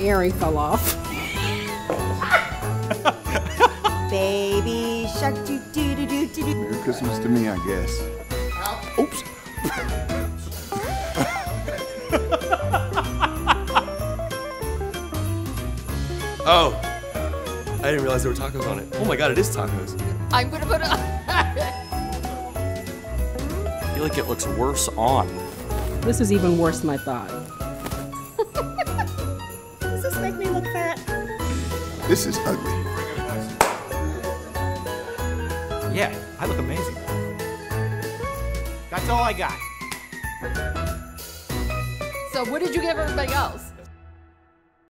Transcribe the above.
earring fell off. Baby shark doo doo doo doo doo doo. Merry Christmas to me, I guess. Oops. Oh, I didn't realize there were tacos on it. Oh my god, it is tacos. I'm gonna put it. I feel like it looks worse on. This is even worse than I thought. Does this make me look fat? This is ugly. Yeah, I look amazing. That's all I got. so, what did you give everybody else?